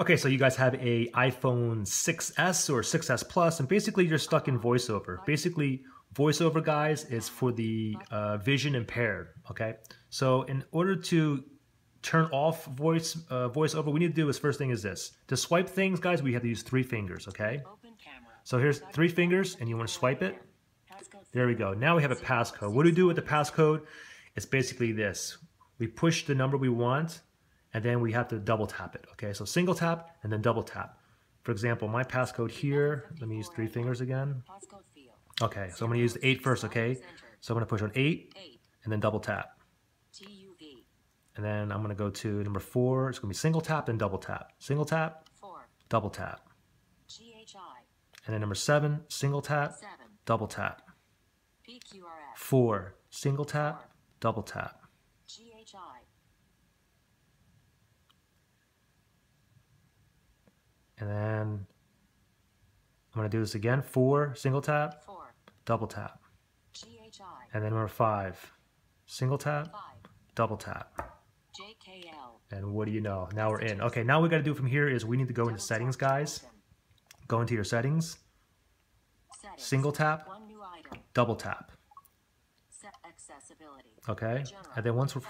Okay, so you guys have a iPhone 6s or 6s Plus, and basically you're stuck in VoiceOver. Basically, VoiceOver, guys, is for the uh, vision impaired. Okay, so in order to turn off voice uh, VoiceOver, we need to do is first thing is this: to swipe things, guys, we have to use three fingers. Okay, so here's three fingers, and you want to swipe it. There we go. Now we have a passcode. What do we do with the passcode? It's basically this: we push the number we want and then we have to double tap it. Okay, so single tap and then double tap. For example, my passcode here, let me use three fingers again. Okay, so I'm gonna use the eight first, okay? So I'm gonna push on eight and then double tap. And then I'm gonna go to number four, it's gonna be single tap and double tap. Single tap, double tap. And then number seven, single tap, double tap. Four, single tap, double tap. And then I'm going to do this again. Four, single tap, Four. double tap. GHI. And then number five, single tap, five. double tap. JKL. And what do you know? Now we're in. Okay, now we got to do from here is we need to go into settings, guys. Go into your settings. settings. Single tap, double tap. accessibility Okay, and then once we're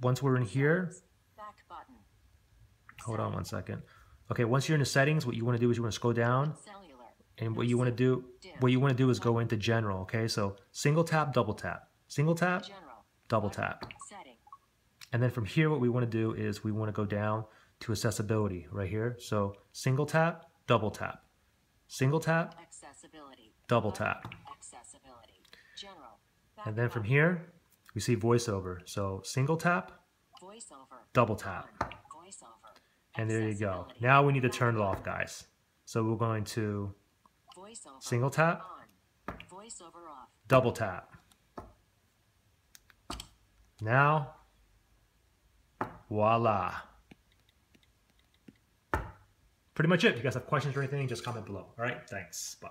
once we're in here, hold on one second. Okay, once you're in the settings, what you want to do is you want to scroll down. And what you want to do, what you want to do is go into general, okay? So single tap, double tap. Single tap, double tap. And then from here, what we want to do is we want to go down to accessibility right here. So single tap, double tap. Single tap, double tap. And then from here, we see voiceover. So single tap, double tap. And there you go. Now we need to turn it off, guys. So we're going to single tap, double tap. Now, voila. Pretty much it. If you guys have questions or anything, just comment below. All right, thanks. Bye.